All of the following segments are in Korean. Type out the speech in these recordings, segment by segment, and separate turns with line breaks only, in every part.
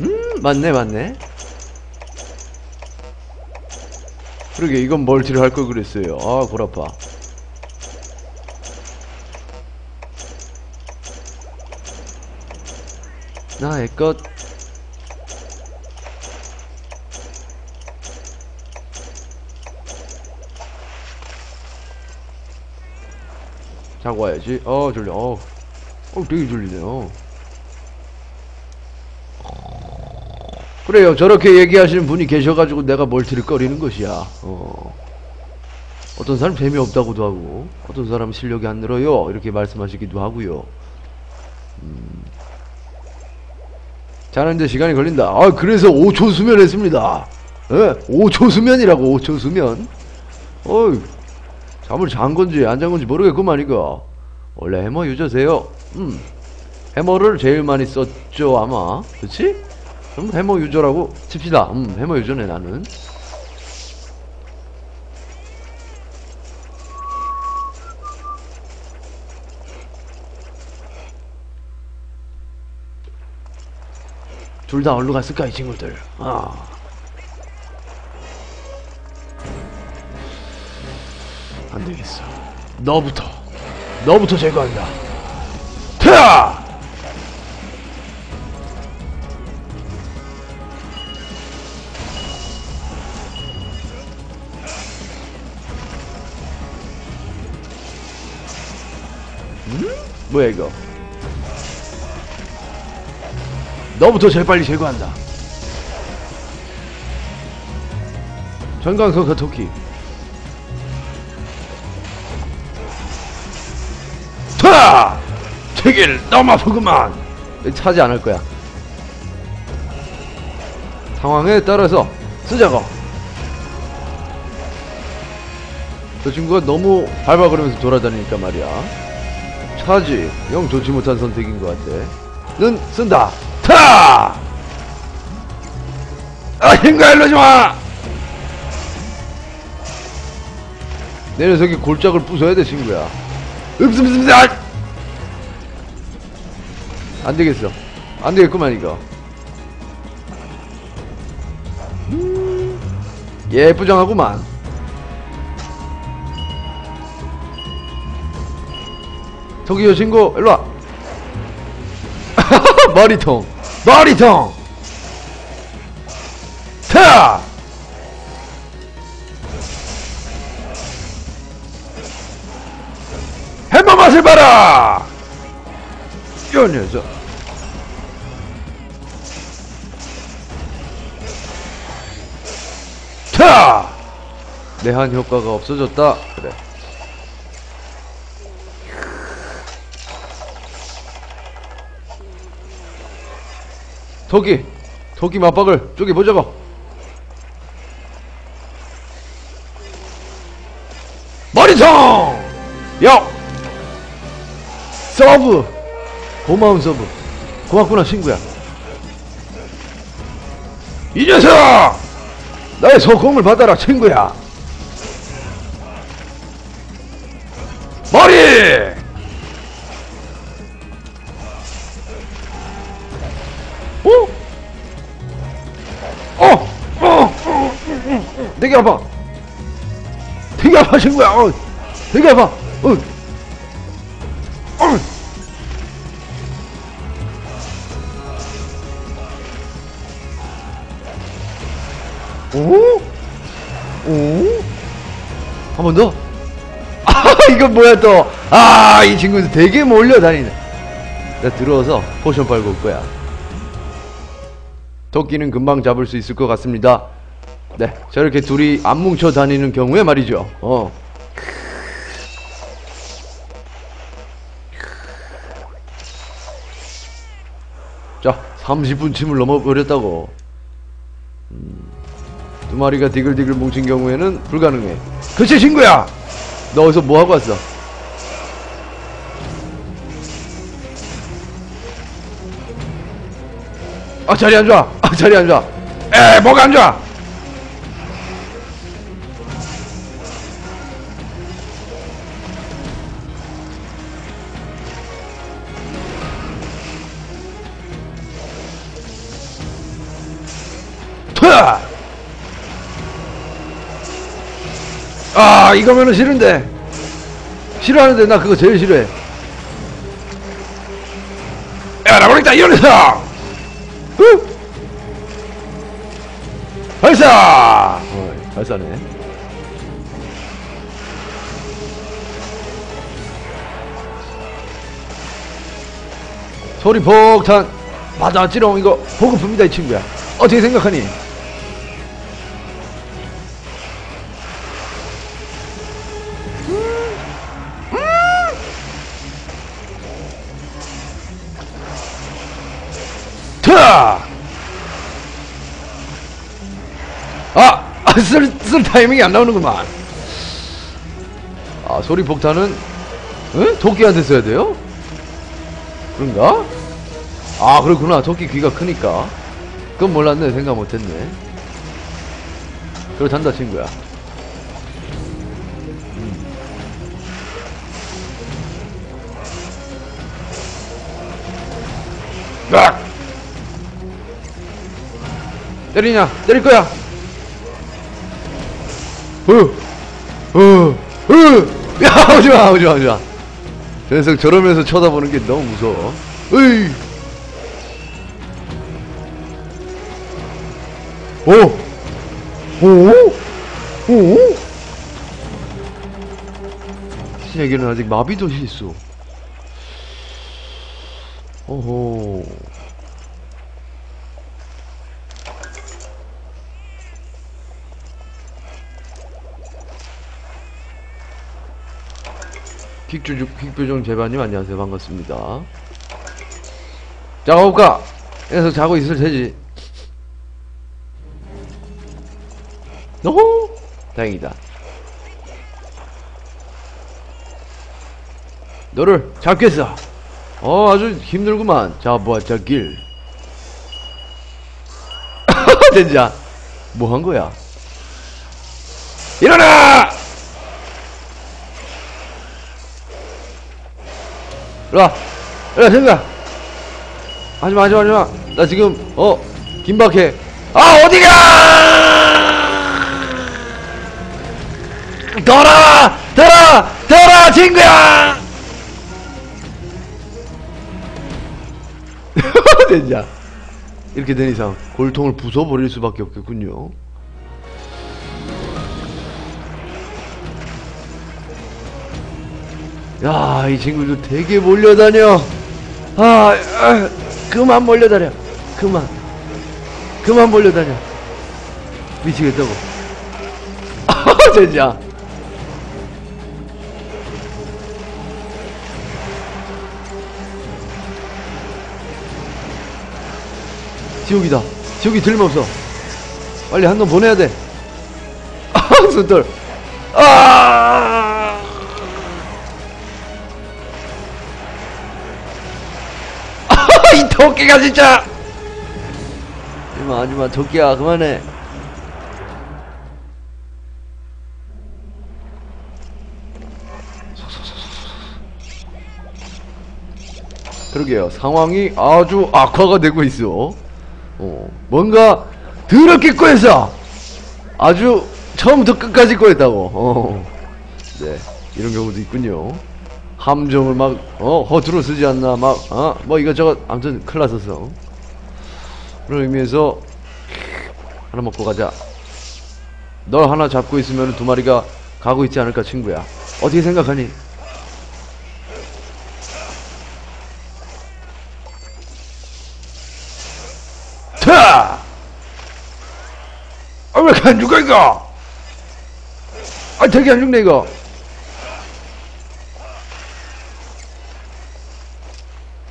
음 맞네 맞네. 그러게 이건 멀티를 할 걸 그랬어요. 아 골아파. 나의 것. 자고 와야지. 어 졸려. 어, 어 되게 졸리네요 그래요. 저렇게 얘기하시는 분이 계셔가지고 내가 멀티를 꺼리는 것이야. 어. 어떤 사람 재미없다고도 하고 어떤 사람 실력이 안 늘어요. 이렇게 말씀하시기도 하고요. 음. 자는데 시간이 걸린다. 아 그래서 5초 수면 했습니다. 예? 5초 수면이라고 5초 수면. 어이 잠을 잔 건지 안 잔 건지 모르겠구만 이거. 원래 해머 유저세요. 음. 해머를 제일 많이 썼죠 아마. 그치? 그럼 해머 유저라고 칩시다. 음 해머 유저네 나는. 둘 다 얼로 갔을까 이 친구들? 아. 안 되겠어. 너부터. 너부터 제거한다. 타! 음? 뭐야 이거? 너부터 제일 빨리 제거한다. 전광석과 토끼. 타! 제길 너무 아프구만! 차지 않을 거야. 상황에 따라서 쓰자고. 저 친구가 너무 발박거리면서 돌아다니니까 말이야 차지. 영 좋지 못한 선택인 것 같아. 는 쓴다. 타! 아 힘과 일러지 마! 내 녀석이 골짝을 부숴야 돼 친구야. 읍슴슴슴 안 되겠어. 안 되겠구만 이거. 음, 예쁘장하구만 저기요 친구 일로와. 머리통 머리통. 타 해머 맛을 봐라! 요 녀석. 타 내한 효과가 없어졌다. 그래 토끼 토끼 마빡을 쪼개 보자고. 머리통 야! sub! 고마운 sub. 고맙구나 친구야. 이 녀석! 나의 소공을 받아라 친구야. 머리 어? 어? 어? 어? 어? 되게 아파 되게 아파 친구야 어. 되게 아파 어. 어. 오? 오? 한 번 더? 아, 이건 뭐야 또? 아, 이 친구들 되게 몰려다니네. 내가 들어와서 potion 빨고 올 거야. 토끼는 금방 잡을 수 있을 것 같습니다. 네, 저렇게 둘이 안 뭉쳐 다니는 경우에 말이죠. 어. 자, 30분 침을 넘어버렸다고. 음, 두 마리가 디글디글 뭉친 경우에는 불가능해. 그치, 친구야! 너 어디서 뭐하고 왔어? 아, 자리 안 좋아! 아, 자리 안 좋아! 에, 뭐가 안 좋아! 자! 아, 이거면은 싫은데. 싫어하는데 나 그거 제일 싫어해. 야, 나보니까 이러면서! 발사네. 소리 폭탄. 맞아, 찌롱. 이거 보급품이다, 이 친구야. 어떻게 생각하니? 쓸, 쓸 타이밍이 안 나오는구만. 아, 소리 폭탄은, 응? 토끼한테 써야 돼요? 그런가? 아, 그렇구나. 토끼 귀가 크니까. 그건 몰랐네. 생각 못했네. 그렇단다, 친구야. 음. 막! 때리냐? 때릴 거야! 어! 어! 어! 야, 오지마, 오지마, 오지마. 저 녀석 저러면서 쳐다보는 게 너무 무서워. 으이! 오! 오! 오! 신에게는 아직 마비도시 있어. 오호. 퀵조정, 퀵조정 제반님 안녕하세요. 반갑습니다. 자, 가볼까? 녀석 자고 있을 테지. 오! 다행이다. 너를 잡겠어. 어, 아주 힘들구만. 잡아자 길. 진짜. 뭐한 거야? 일어나! 일어나! 일어나, 생각! 하지마, 하지마, 하지마. 나 지금, 어, 긴박해. 아, 어디가! 돌아와! 돌아와! 돌아와, 친구야! 진짜. 이렇게 된 이상 골통을 부숴버릴 수밖에 없겠군요. 야, 이 친구들 되게 몰려다녀. 아, 아 그만 몰려다녀. 그만. 그만 몰려다녀. 미치겠다고. 아, 진짜. 지옥이다. 지옥이 들림없어. 빨리 한 놈 보내야 돼. 아, 손돌. 아! 이 토끼가 진짜! 하지마, 하지마, 토끼야, 그만해. 그러게요. 상황이 아주 악화가 되고 있어. 어, 뭔가 더럽게 꼬였어. 아주 처음부터 끝까지 꼬였다고. 어, 네, 이런 경우도 있군요. 함정을 막, 어, 허투루 쓰지 않나, 막, 어, 뭐 이것저것, 아무튼 큰일 났었어. 그런 의미에서, 하나 먹고 가자. 널 하나 잡고 있으면 두 마리가 가고 있지 않을까, 친구야. 어떻게 생각하니? 타! 아, 왜 안 죽어, 이거? 아, 되게 안 죽네, 이거.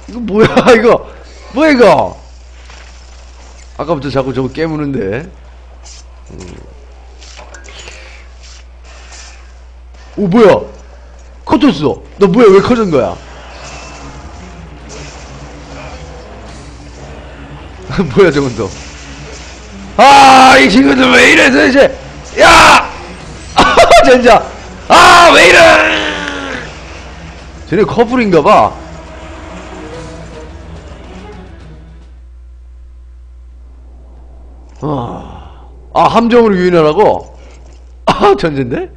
이거 뭐야, 이거? 뭐야, 이거? 아까부터 자꾸 저거 깨무는데. 음. 오, 뭐야? 커졌어. 너 뭐야, 왜 커진 거야? 뭐야 저건 또. 아, 이 친구들 왜 이래 도대체. 야! 아, 진짜. 아, 왜 이래! 쟤네 커플인가 봐. 아. 아 함정으로 유인하라고? 아 천재인데?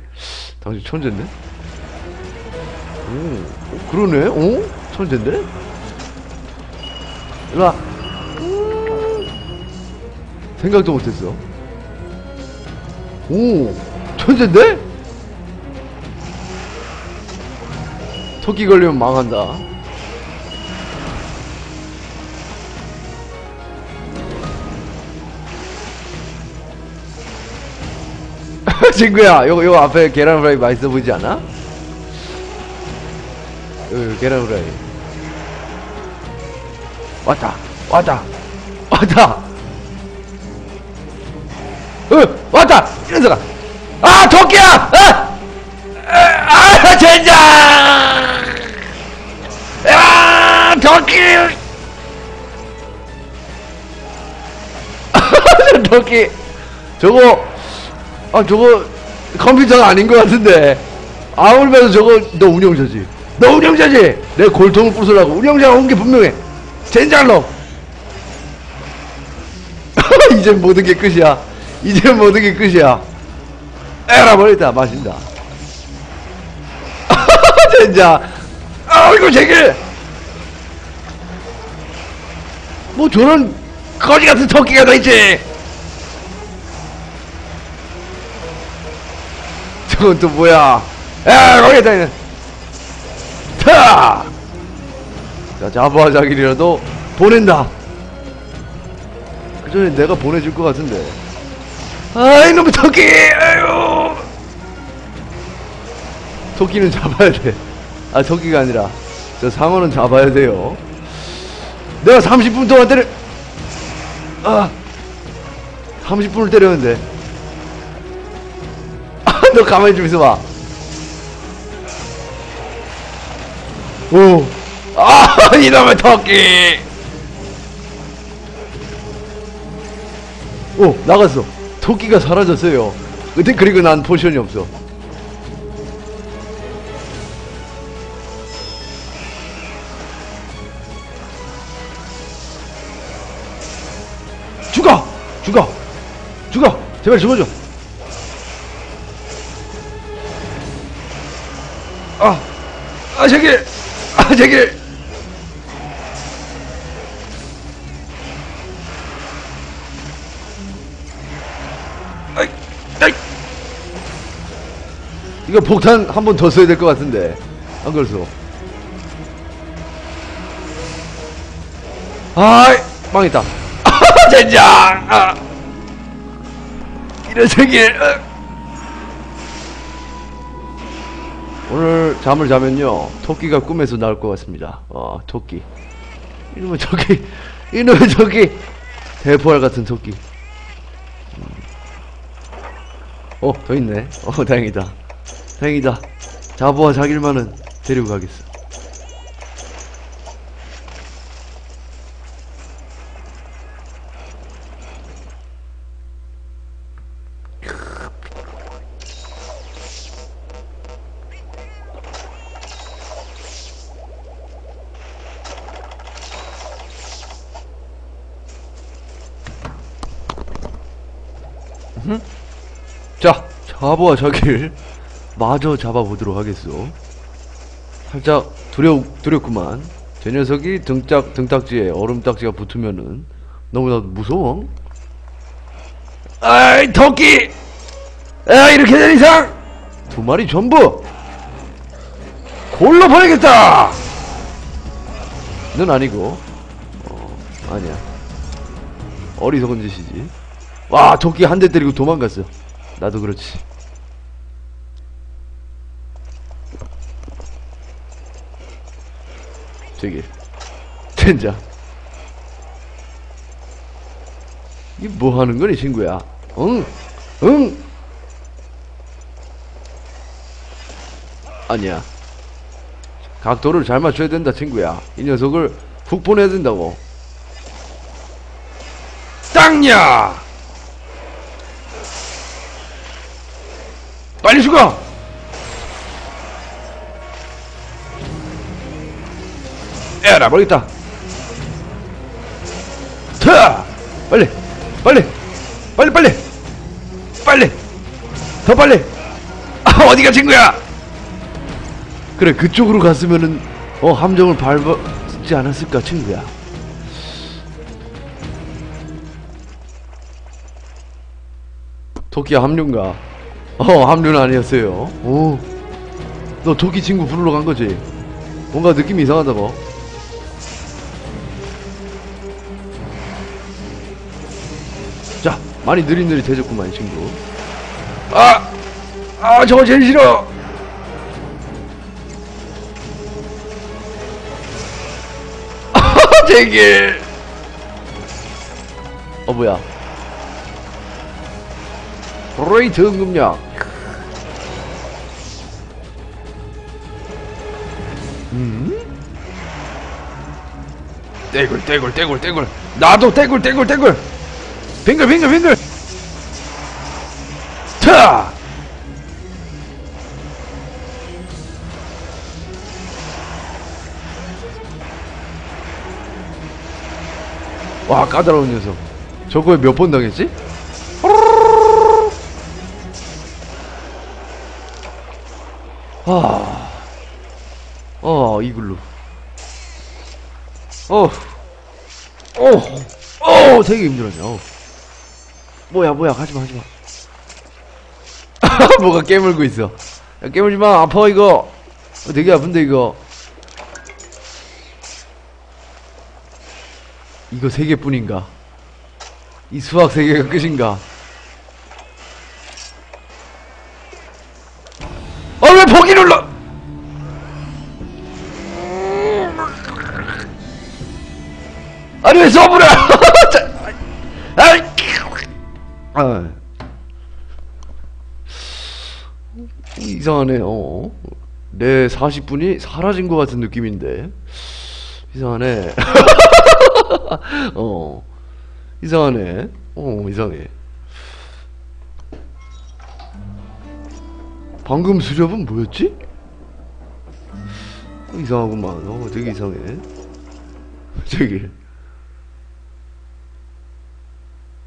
당신 천재인데? 오 어, 그러네 어? 천재인데? 일로와 생각도 못했어 오 천재인데? 토끼 걸리면 망한다 친구야. 요거 요거 앞에 계란 후라이 맛있어 보이지 않아? 여기 계란 후라이. 왔다. 왔다. 왔다. 어 왔다. 이런 사람 아 토끼야! 아! 아, 아 젠장! 아 토끼! 토끼. 저거 아 저거 컴퓨터가 아닌 것 같은데. 아무리 봐도 저거 너 운영자지. 너 운영자지! 내 골통을 부수라고. 운영자가 온 게 분명해. 젠장로. 이제 모든 게 끝이야. 이제 모든 게 끝이야. 에라 버리다. 마신다. 젠장 아이고 제길 뭐 저런 거지 같은 토끼가 더 있지 저건 또 뭐야? 야, 거기다 있는. 타! 자, 자부하자길이라도 보낸다. 그 전에 내가 보내줄 것 같은데. 아, 이놈의 토끼! 아유! 토끼는 잡아야 돼. 아, 토끼가 아니라. 저 상어는 잡아야 돼요. 내가 30분 동안 때려. 아! 30분을 때렸는데. 너 가만히 좀 있어봐. 오. 아, 이놈의 토끼! 오, 나갔어. 토끼가 사라졌어요. 근데 그리고 난 포션이 없어. 죽어! 죽어! 죽어! 제발 죽어줘! 아, 아 저기, 아 저기. 아이, 아이. 이거 폭탄 한 번 더 써야 될 것 같은데 안 그래서. 아이 망했다. 아 젠장. 아. 이런 저기. 오늘 잠을 자면요 토끼가 꿈에서 나올 것 같습니다. 어 토끼. 이놈의 토끼 이놈의 토끼 대포알 같은 토끼. 음. 어더 있네. 어 다행이다. 다행이다. 자부와 자길만은 데리고 가겠어 자, 자부와 자기를 마저 잡아보도록 하겠소. 살짝 두려, 두렵구만. 제 녀석이 등짝, 등딱지에 얼음딱지가 붙으면은 너무나도 무서워. 아이, 토끼! 아, 이렇게 된 이상! 두 마리 전부! 골로 보내겠다! 넌 아니고, 어, 아니야. 어리석은 짓이지. 와, 토끼 한 대 때리고 도망갔어. 나도 그렇지. 저기, 젠장. 이 뭐 하는 거니, 친구야? 응? 응? 아니야. 각도를 잘 맞춰야 된다, 친구야. 이 녀석을 훅 보내야 된다고. 땅냐! 빨리 죽어! 에라, 모르겠다. 타! 빨리! 빨리! 빨리, 빨리! 빨리 더 빨리 아, 어디가 친구야 그래 그쪽으로 갔으면은 어 함정을 밟지 않았을까 친구야 토끼야 합류인가 어 합류는 아니었어요 오너 토끼 친구 부르러 간 거지 뭔가 느낌이 이상하다고 많이 느릿느릿해졌구만 이 친구. 아! 아 저거 제일 싫어! 제길 어 뭐야? 브레이트 응급약 음? 떼굴 떼굴 떼굴 떼굴. 나도 떼굴 떼굴 떼굴 빙글 빙글 빙글. 타와 까다로운 녀석. 저거에 몇 번 당했지? 아, 어 이글루. 어, 어, 어 되게 힘들었네. 어. 뭐야 뭐야 가지마 가지마. 뭐가 깨물고 있어. 야, 깨물지마. 아파 이거. 어, 되게 아픈데 이거. 이거 세 개뿐인가? 이 수학 세 개가 끝인가 이상하네 어. 내 40분이 사라진 것 같은 느낌인데 이상하네 어 이상하네 어 이상해 방금 수렵은 뭐였지? 어, 이상하구만 어 되게 이상해 저기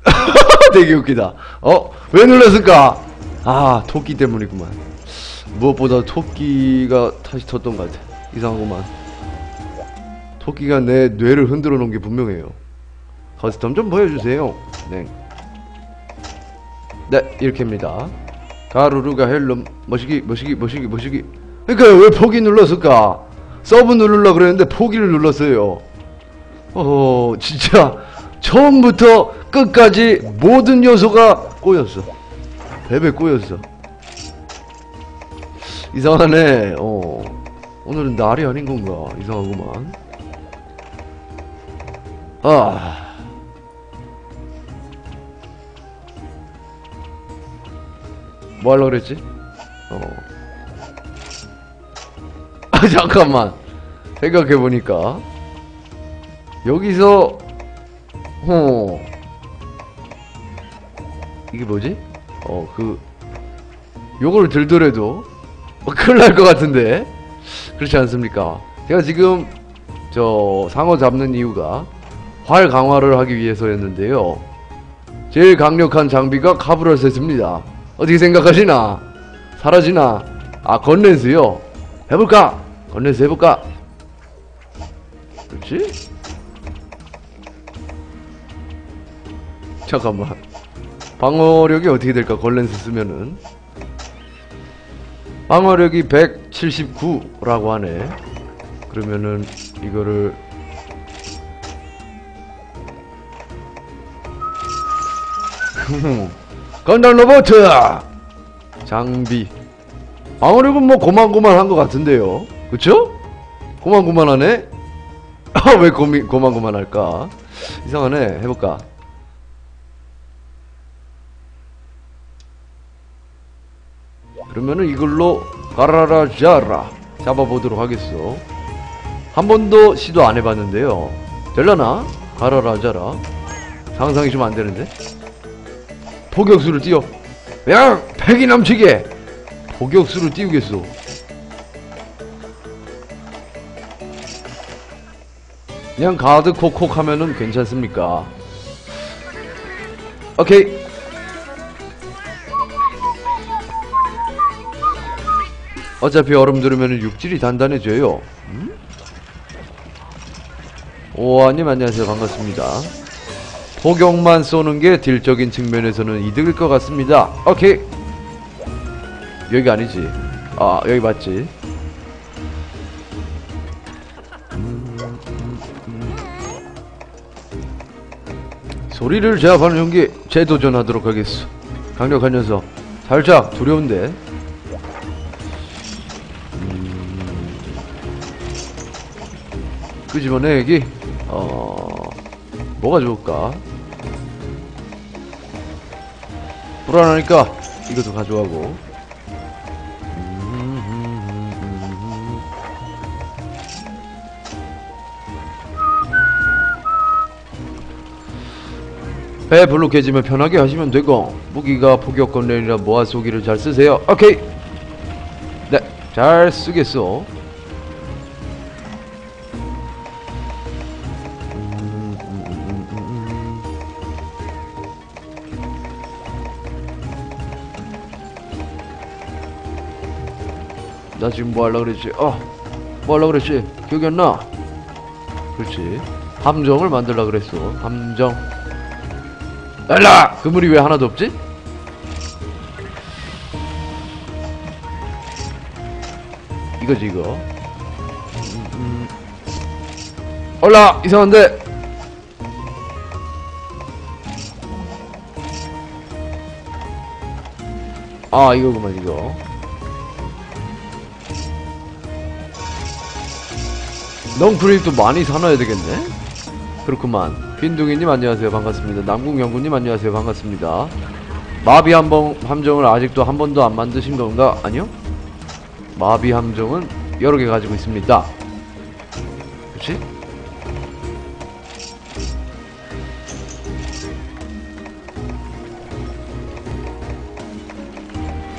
되게 웃기다 어? 왜 눌렀을까? 아 토끼 때문이구만 무엇보다 토끼가 다시 텄던 것 같아. 이상하구만. 토끼가 내 뇌를 흔들어 놓은 게 분명해요. custom 좀 보여주세요. 네. 네 이렇게입니다. 가루루가 helm 머시기 머시기 머시기 머시기. 그러니까 왜 포기 눌렀을까? sub 누르려 그랬는데 포기를 눌렀어요. 어 진짜 처음부터 끝까지 모든 요소가 꼬였어. 베베 꼬였어 이상하네 어 오늘은 날이 아닌 건가 이상하구만 아 뭐 하려고 그랬지? 어. 아, 잠깐만. 생각해보니까. 여기서, 어. 이게 뭐지? 어, 그, 요걸 들더라도, 어, 큰일 날 것 같은데. 그렇지 않습니까? 제가 지금, 저, 상어 잡는 이유가, 활 강화를 하기 위해서였는데요. 제일 강력한 장비가 카브라 세트입니다. 어떻게 생각하시나? 사라지나? 아 건렌스요? 해볼까? 건렌스 해볼까? 그렇지? 잠깐만 방어력이 어떻게 될까 건렌스 쓰면은 방어력이 179라고 하네 그러면은 이거를 건달 로봇 장비 방어력은 뭐 고만고만한 것 같은데요 그쵸? 고만고만하네? 아, 왜 고미, 고만고만할까? 이상하네 해볼까 그러면은 이걸로 가라라 자라 잡아보도록 하겠어 한 번도 시도 안 해봤는데요. 될라나? 가라라 자라. 상상이 좀 안 되는데? 포격수를 띄워. 야 패기 넘치게! 포격수를 띄우겠소. 그냥 가드 콕콕 하면은 괜찮습니까? 오케이 어차피 얼음 들으면 육질이 단단해져요. 음? 오아님 안녕하세요 반갑습니다. 포격만 쏘는 게 딜적인 측면에서는 이득일 것 같습니다. 오케이. 여기 아니지. 아 여기 맞지. 소리를 제압하는 연기 재도전하도록 하겠어. 강력한 녀석. 살짝 두려운데. 끄집어내 여기. 어 뭐가 좋을까? 불안하니까 이것도 가져가고. 배 블록해지면 편하게 하시면 되고 무기가 포격권 렌이라 모아 쏘기를 잘 쓰세요 오케이 네잘 쓰겠어 나 지금 뭐 하려고 그랬지 어, 뭐 하려고 그랬지 기억이 안 나? 그렇지 함정을 만들려고 그랬어 함정 날라! 그물이 왜 하나도 없지? 이거지 이거 음, 음. 올라! 이상한데? 아 이거구만 이거 넝프릴도 많이 사놔야 되겠네? 그렇구만. 빈둥이님 안녕하세요. 반갑습니다. 남궁영구님 안녕하세요. 반갑습니다. 마비 함정, 함정을 아직도 한 번도 안 만드신 건가? 아니요? 마비 함정은 여러 개 가지고 있습니다. 그치?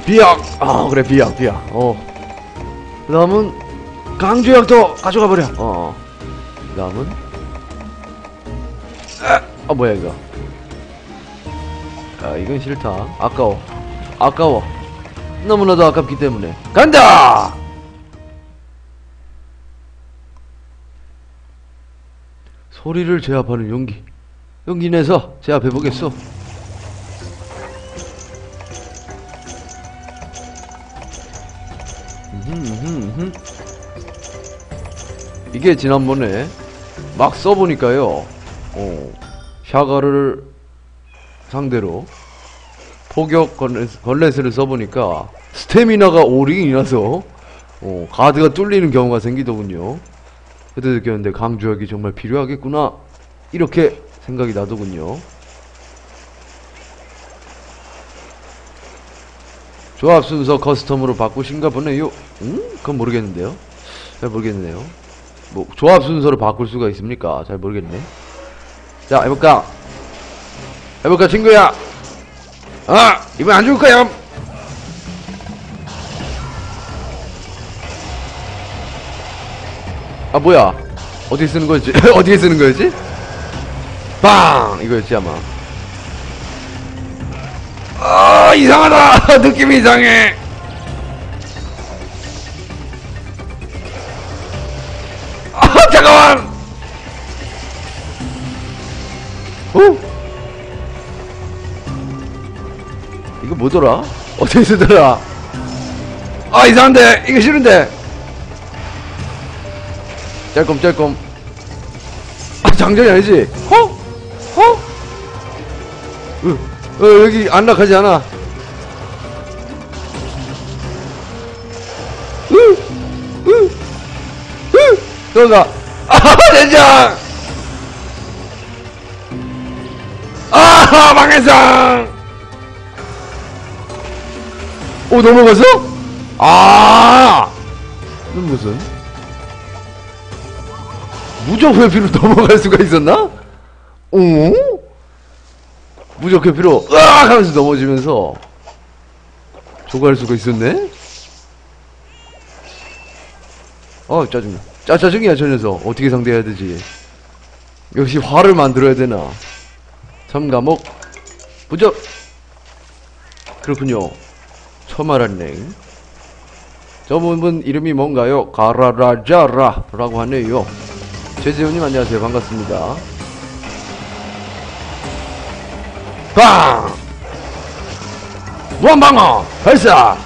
비약! 아 그래 비약 비약. 어. 그 다음은 강주약도 가져가 버려. 어그 다음은? 아 뭐야 이거? 아 이건 싫다. 아까워. 아까워. 너무나도 아깝기 때문에. 간다! 소리를 제압하는 용기. 용기 내서 음흠, 음흠. 이게 지난번에 막 써보니까요 어, 샤가를 상대로 포격 걸렛, 걸렛을 써보니까 스태미나가 오링이 나서 어, 가드가 뚫리는 경우가 생기더군요. 그때 느꼈는데 강조하기 정말 필요하겠구나 이렇게 생각이 나더군요. 조합 순서 커스텀으로 바꾸신가 보네요. 음? 그건 모르겠는데요. 잘 모르겠네요. 뭐 조합 순서를 바꿀 수가 있습니까? 잘 모르겠네. 자 해볼까? 해볼까 친구야? 아 이번 안 죽을 거야 아 뭐야? 어디에 쓰는 거였지? 어디에 쓰는 거였지? 빵! 이거였지 아마. 아 이상하다! 느낌이 이상해 뭐더라? 어떻게 쓰더라? 아 이상한데 이거 싫은데 짤꼼 짤꼼 아 장전이 아니지? 허? 허? 어, 어 여기 안락하지 않아 너가 아 된장 아 망했어 오 넘어갔어? 아! 이건 무슨? 무적 회피로 넘어갈 수가 있었나? 오? 무적 회피로 으악! 하면서 넘어지면서 조갈 수가 있었네? 어 짜증나. 짜 짜증이야 저 녀석. 어떻게 상대해야 되지? 역시 화를 만들어야 되나? 참가목. 부적! 그렇군요 처음 알았네 저분 이름이 뭔가요? 가라라자라라고 하네요. 최재훈님 안녕하세요. 반갑습니다. 빵! 무한방어 발사!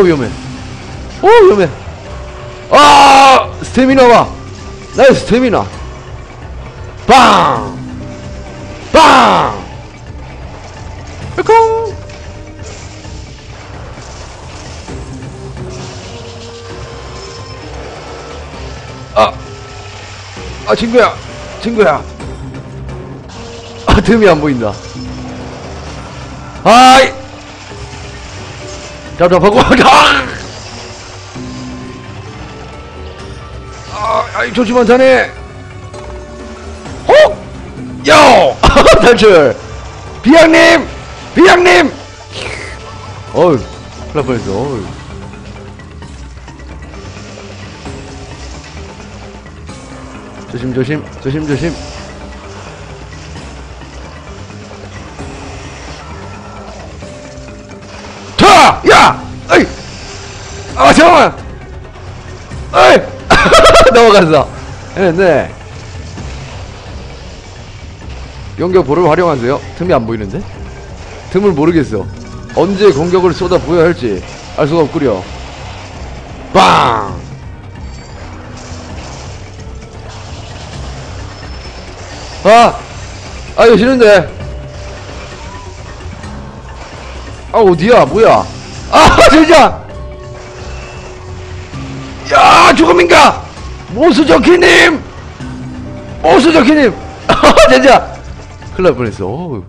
어, 위험해. 어, 위험해. 아! 스태미나 봐! 나의 스태미나! 빵! 빵! 콩! 아! 아, 친구야! 친구야! 아, 틈이 안 보인다. 아이! 답답하고, 아! 아, 아이, 조심한 자네! 혹! 요! 탈출! 비양님! 비양님! 어휴, 큰일 날 뻔했어, 어휴. 조심, 조심, 조심, 조심. 잠깐만! 어이! 넘어갔어. 네, 네. 연격 볼을 활용하세요. 틈이 안 보이는데? 틈을 모르겠어. 언제 공격을 쏟아 부어야 할지 알 수가 없구려. 빵! 아! 아, 이거 싫은데. 아, 어디야? 뭐야? 아, 진짜! 야, 죽음인가? 모수저키님! 모수저키님! 아, 진짜! 날 뻔했어. 어우.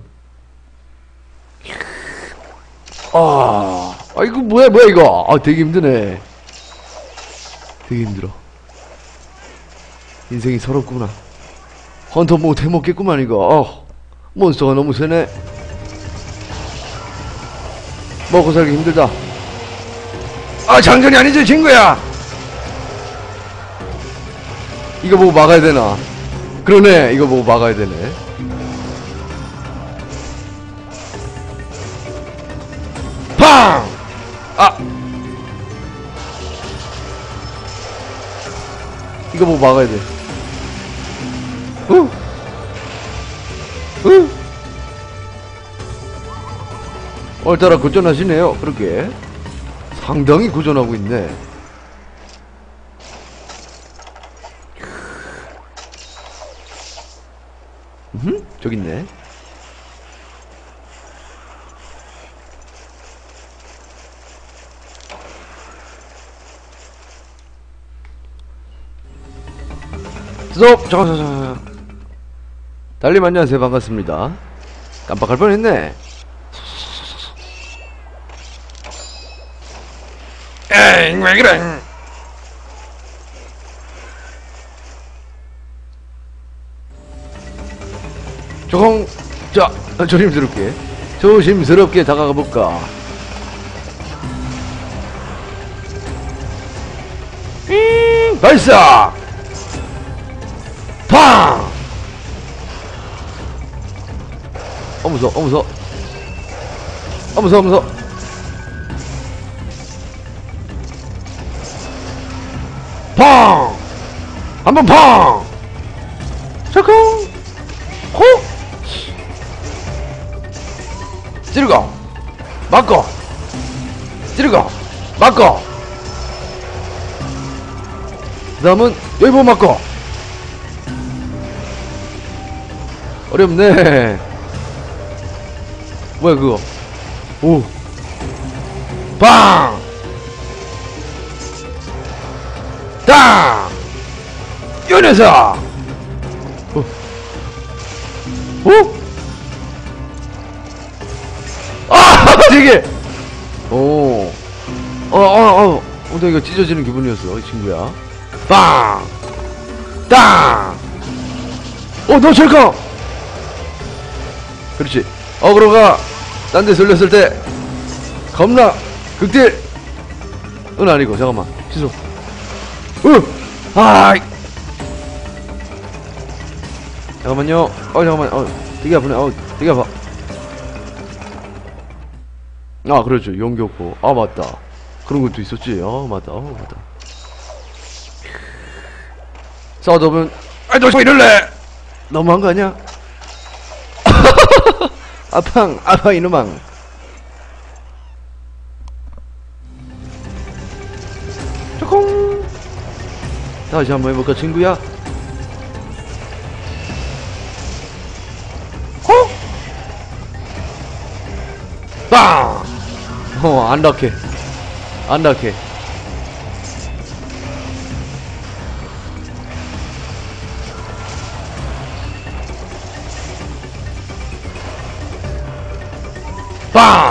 아, 아, 이거 뭐야, 뭐야, 이거. 아, 되게 힘드네. 되게 힘들어. 인생이 서럽구나. 헌터 못 해 먹겠구만, 이거. 어, 몬스터가 너무 세네. 먹고 살기 힘들다. 아, 장전이 아니지, 친구야! 이거 보고 막아야 되나? 그러네, 이거 보고 막아야 되네. 팡! 아! 이거 뭐 막아야 돼. 후! 후! 오늘따라 고전하시네요, 그렇게. 상당히 고전하고 있네. 음, 저기 있네. 스톱! 잠깐, 잠깐, 잠깐. 달님 안녕하세요. 반갑습니다. 깜빡할 뻔 했네. 에이, 왜 그래? 자, 조심스럽게. 조심스럽게 다가가 볼까. 음, 발사! 팡! 어 무서워 어 무서워 어 무서워 무서워 팡! 한번 팡! 맞고 찌르고 맞고 그 다음은 여기 보고 맞고 어렵네. 뭐야 그거? 오. 빵. 땅. 요 녀석. 어. 어? 아 되게. 오. 어, 어, 어. 엉덩이가 찢어지는 기분이었어, 이 친구야. 빵! 땅! 어, 너 철커! 그렇지. 어그로가 딴 데 돌렸을 때 겁나 극딜! 은 아니고, 잠깐만. 취소. 으! 아이! 잠깐만요. 어, 잠깐만. 어, 되게 아프네. 어, 되게 아파. 아, 그렇죠. 용격포. 아, 맞다. 그런 것도 있었지. 아, 맞다. 어, 맞다. 싸우다 보면, 아, 너 이럴래! 너무한 거 아니야? 아팡, 아팡, 이놈아. 쪼콩! 다시 한번 해볼까, 친구야? 어? 빵! 어, 안 락해. 안 락해. 빵!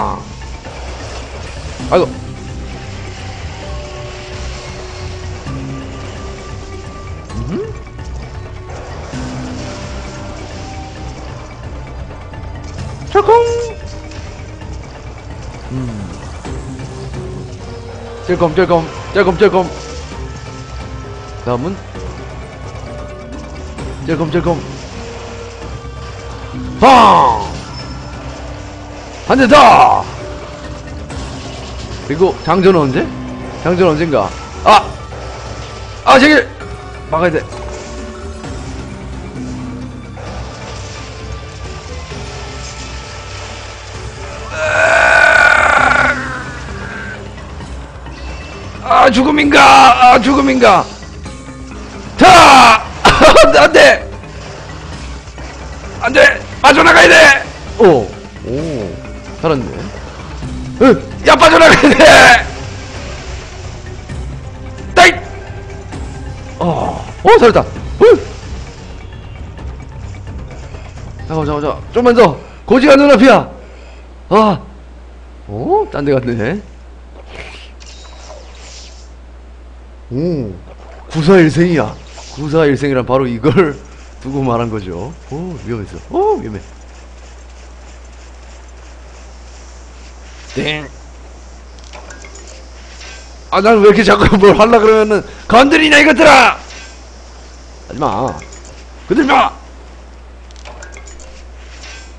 찔검, 찔검, 찔검, 찔검. 다음은? 찔검, 찔검. 빵! 더! 그리고 장전은 언제? 장전 언젠가? 아! 아, 저기! 막아야 돼. 아, 죽음인가? 아, 죽음인가? 자! 안 돼! 안 돼! 빠져나가야 돼! 오, 오, 살았네. 으, 야, 빠져나가야 돼! 따이! 어, 어, 살았다. 으! 잠깐만, 잠깐만, 잠깐만. 좀만 더. 고지가 눈앞이야. 아, 오, 딴데 갔네. 오, 구사일생이야. 구사일생이란 바로 이걸 두고 말한 거죠. 오, 위험했어. 오, 위험해. 땡. 아, 난 왜 이렇게 자꾸 뭘 하려 그러면은 건드리냐 이것들아! 하지 마. 건들마!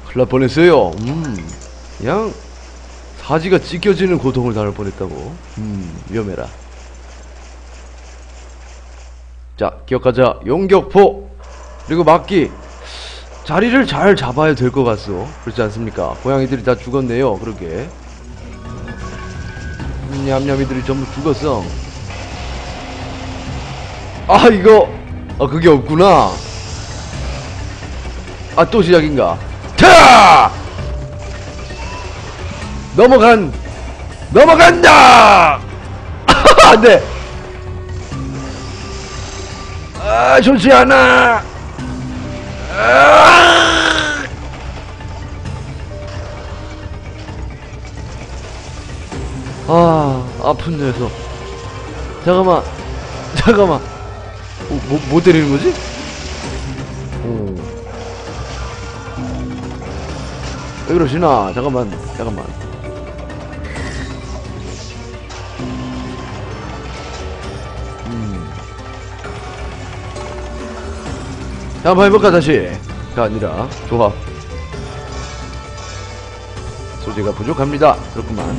큰일 날 뻔했어요. 음, 그냥 사지가 찢겨지는 고통을 당할 뻔했다고. 음, 위험해라. 자, 기억하자. 용격포 그리고 막기. 자리를 잘 잡아야 될 것 같소. 그렇지 않습니까? 고양이들이 다 죽었네요. 그러게. 음, 냠냠이들이 전부 죽었어. 아, 이거. 아, 그게 없구나. 아, 또 시작인가? 타! 넘어간! 넘어간다! 안 돼! 아, 좋지 않아! 아! 아, 아픈 녀석. 잠깐만, 잠깐만. 어, 뭐, 뭐 때리는 거지? 오. 왜 그러시나? 잠깐만, 잠깐만. 한번 해볼까, 다시. 가 아니라, 조합. 소재가 부족합니다. 그렇구만.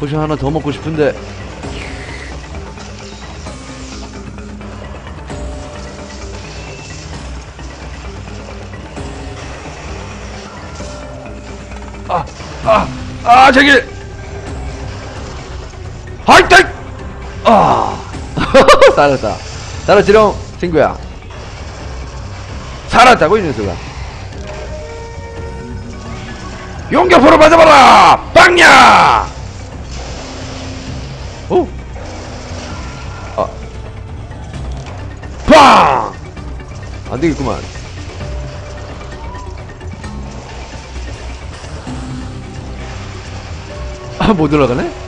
포션 하나 더 먹고 싶은데. 아, 아, 아, 저기! 하이텍! 아, 살았다. 살았지롱, 친구야. 살았다고, 이 녀석아. 용격포로 맞아봐라! 빵야! 오! 아. 빵! 안 되겠구만. 아, 못 올라가네?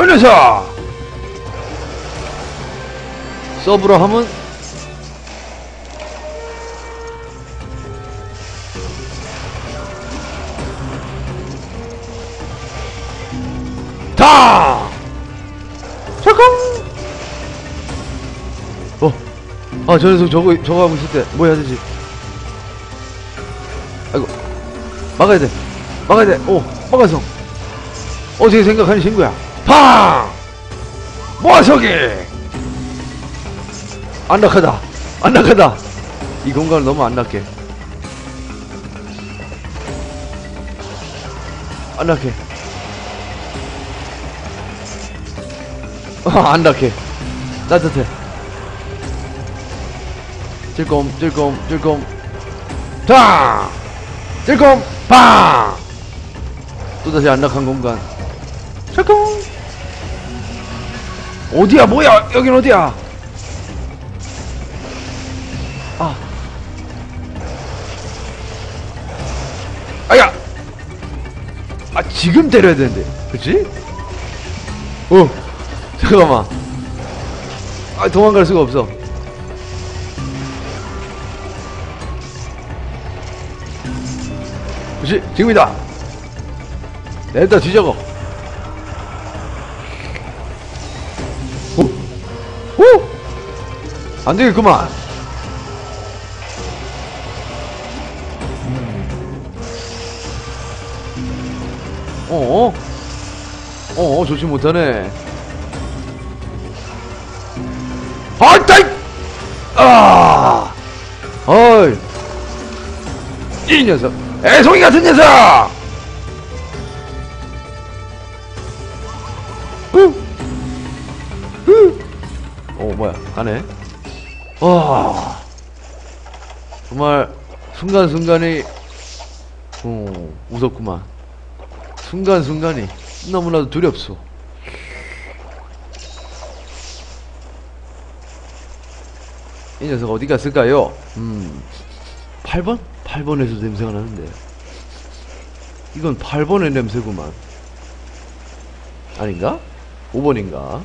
요 녀석 서브로 하면 다 샤콩 어, 아, 저 녀석 저거, 저거 하고 있을 때, 뭐 해야 되지? 아이고, 막아야 돼. 막아야 돼. 오, 막아서. 어떻게 생각하는 친구야? 팡! 모아서기! 안락하다. 안락하다. 이 공간을 너무 안락해. 안락해. 아, 안락해. 따뜻해. 찔꼼, 찔꼼, 찔꼼. 탕! 찔꼼, 팡! 또다시 안락한 공간. 찔꼼! 어디야, 뭐야? 여긴 어디야? 아. 아야! 아, 지금 때려야 되는데. 그치? 어, 잠깐만. 아, 도망갈 수가 없어. 그치? 지금이다! 내다 뒤져고. 안 되겠구만. 어? 어, 좋지 못하네. 아따이! 아! 어이! 이 녀석! 애송이 같은 녀석! 순간순간이, 어, 무섭구만. 순간순간이 너무나도 두렵소. 이 녀석 어디 갔을까요? 음, 8번? 8번에서 냄새가 나는데. 이건 8번의 냄새구만. 아닌가? 5번인가?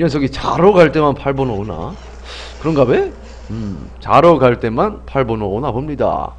이 녀석이 자러 갈 때만 8번을 오나? 그런가 봐? 음, 자러 갈 때만 8번을 오나 봅니다.